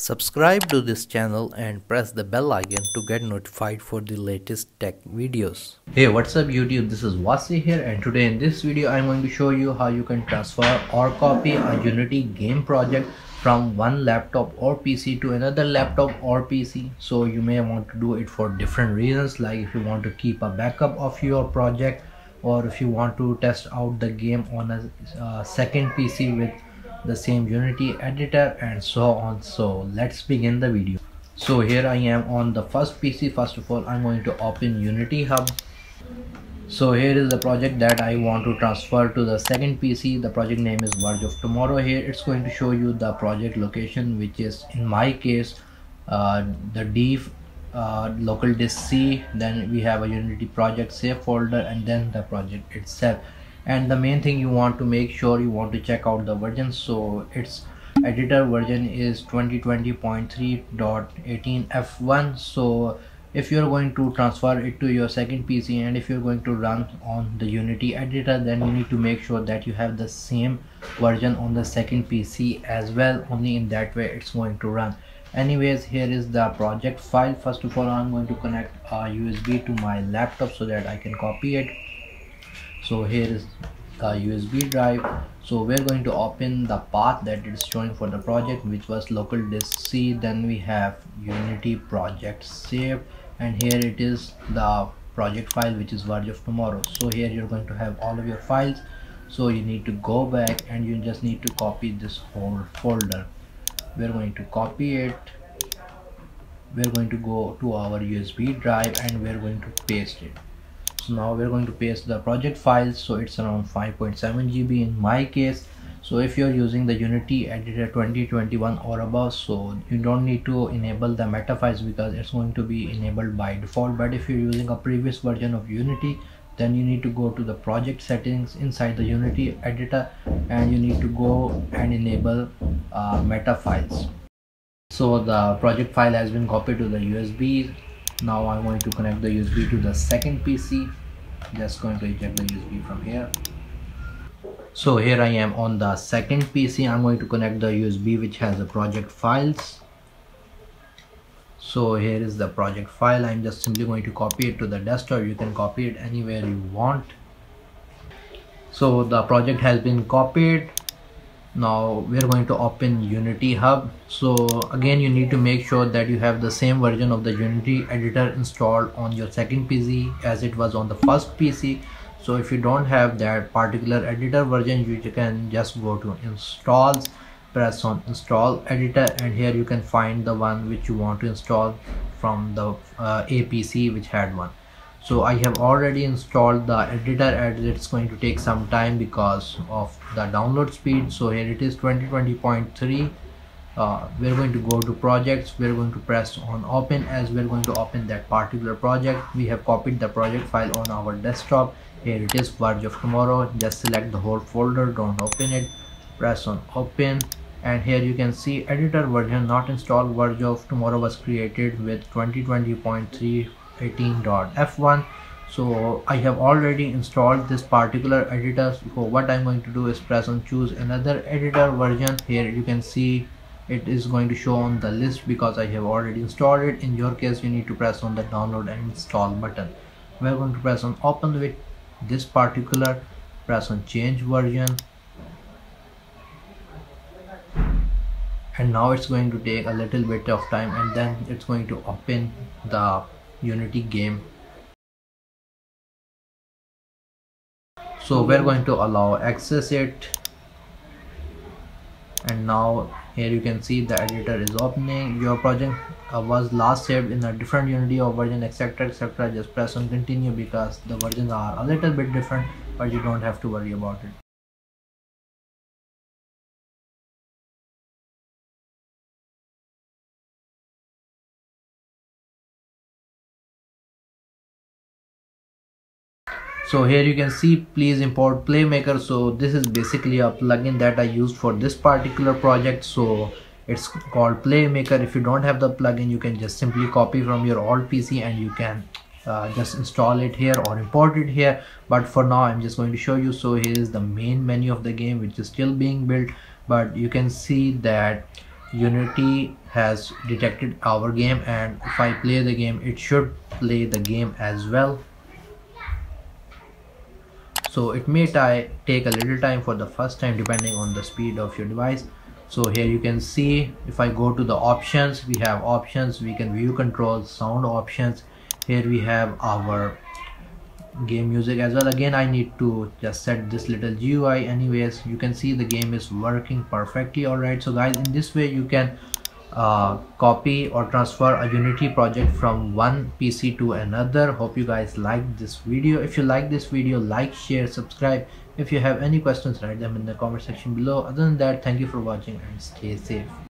Subscribe to this channel and press the bell icon to get notified for the latest tech videos. Hey what's up YouTube this is Wasay here and today in this video I'm going to show you how you can transfer or copy a Unity game project from one laptop or PC to another laptop or PC. So you may want to do it for different reasons like if you want to keep a backup of your project or if you want to test out the game on a uh, second PC with the same unity editor and so on. So let's begin the video. So here i am on the first pc first of all i'm going to open unity hub. So here is the project that i want to transfer to the second pc the project name is verge of tomorrow. Here it's going to show you the project location which is in my case uh, the d uh, local disk c. Then we have a unity project save folder and then the project itself and the main thing you want to make sure you want to check out the version so its editor version is 2020.3.18 f1 so if you're going to transfer it to your second pc and if you're going to run on the unity editor then you need to make sure that you have the same version on the second pc as well. Only in that way it's going to run. Anyways here is the project file. First of all i'm going to connect a usb to my laptop so that i can copy it so here is a USB drive. So we're going to open the path that it's showing for the project which was local disk C. Then we have unity project save. And here it is the project file which is verge of tomorrow. So here you're going to have all of your files. So you need to go back and you just need to copy this whole folder. We're going to copy it. We're going to go to our USB drive and we're going to paste it so now we're going to paste the project file. So it's around 5.7 GB in my case. So if you're using the unity editor 2021 or above so you don't need to enable the meta files because it's going to be enabled by default. But if you're using a previous version of unity then you need to go to the project settings inside the unity editor and you need to go and enable uh, meta files. So the project file has been copied to the usb now I'm going to connect the USB to the second PC just going to eject the USB from here. So here I am on the second PC I'm going to connect the USB which has the project files. So here is the project file. I'm just simply going to copy it to the desktop. You can copy it anywhere you want. So the project has been copied now we're going to open unity hub. So again you need to make sure that you have the same version of the unity editor installed on your second pc as it was on the first pc so if you don't have that particular editor version you can just go to installs press on install editor and here you can find the one which you want to install from the uh, apc which had one so I have already installed the editor and it's going to take some time because of the download speed. So here it is 2020.3 uh, we're going to go to projects. We're going to press on open as we're going to open that particular project. We have copied the project file on our desktop. Here it is verge of tomorrow. Just select the whole folder. Don't open it. Press on open. And here you can see editor version not installed. Verge of tomorrow was created with 2020.3 18.f1 so I have already installed this particular editor. So what I'm going to do is press on choose another editor version. Here you can see it is going to show on the list because I have already installed it. In your case you need to press on the download and install button. We're going to press on open with this particular. Press on change version. And now it's going to take a little bit of time and then it's going to open the unity game. So we're going to allow access it. And now here you can see the editor is opening. Your project uh, was last saved in a different unity or version etc etc just press on continue because the versions are a little bit different but you don't have to worry about it so here you can see please import playmaker. So this is basically a plugin that i used for this particular project. So it's called playmaker. If you don't have the plugin you can just simply copy from your old pc and you can uh, just install it here or import it here. But for now i'm just going to show you. So here is the main menu of the game which is still being built. But you can see that unity has detected our game. And if i play the game it should play the game as well so it may take a little time for the first time depending on the speed of your device. So here you can see if I go to the options we have options we can view controls sound options. Here we have our game music as well. Again I need to just set this little GUI anyways. You can see the game is working perfectly alright. So guys in this way you can uh, copy or transfer a unity project from one pc to another. Hope you guys like this video. If you like this video like share subscribe. If you have any questions write them in the comment section below. Other than that thank you for watching and stay safe